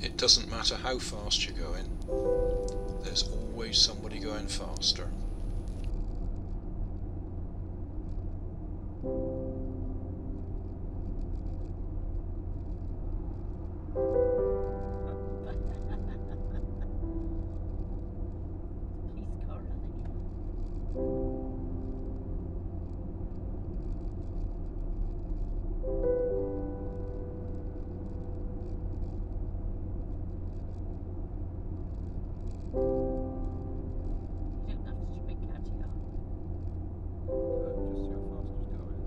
It doesn't matter how fast you're going, there's always somebody going faster. You don't have. But just see how fast going.